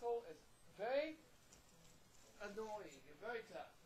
vessel is very annoying and very tough.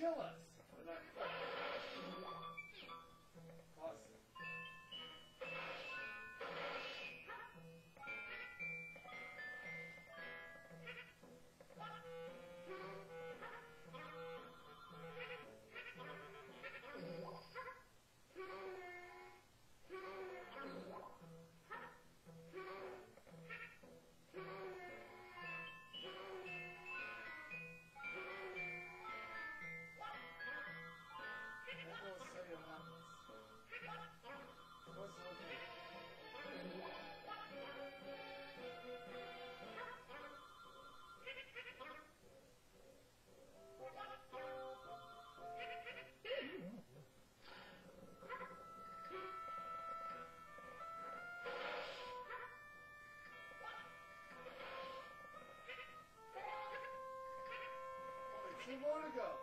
kill us. There's more to go.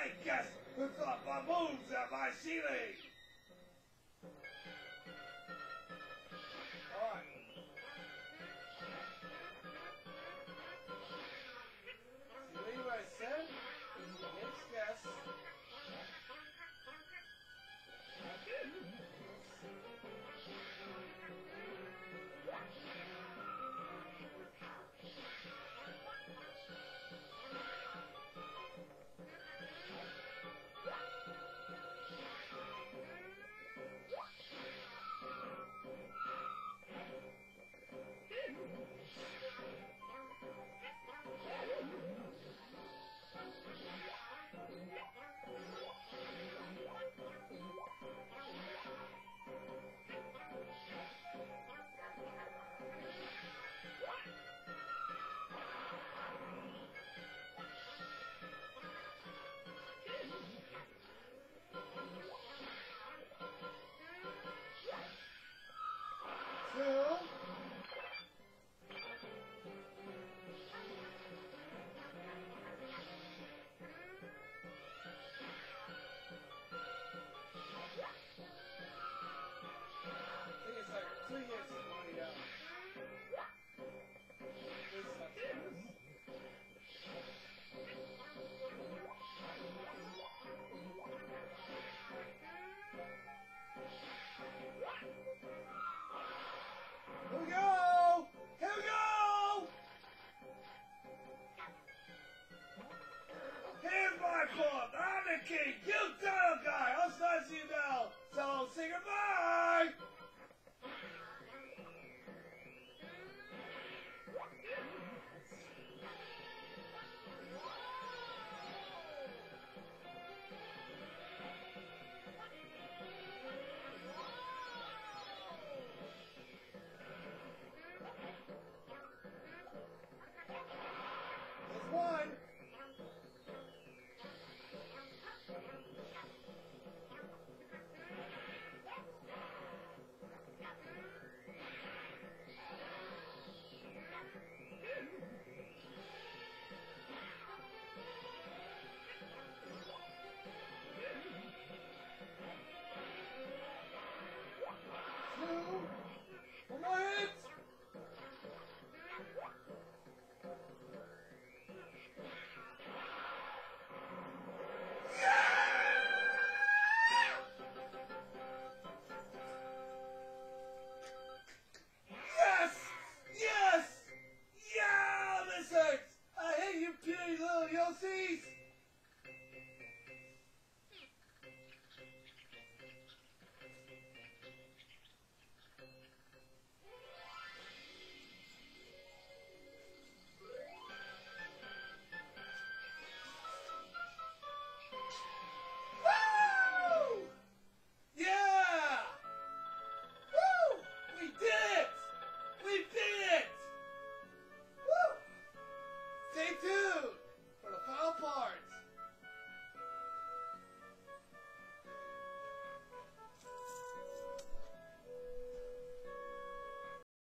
I guess it's off my moves my ceiling. You dumb guy! I'll start you now! So I'll say goodbye! One!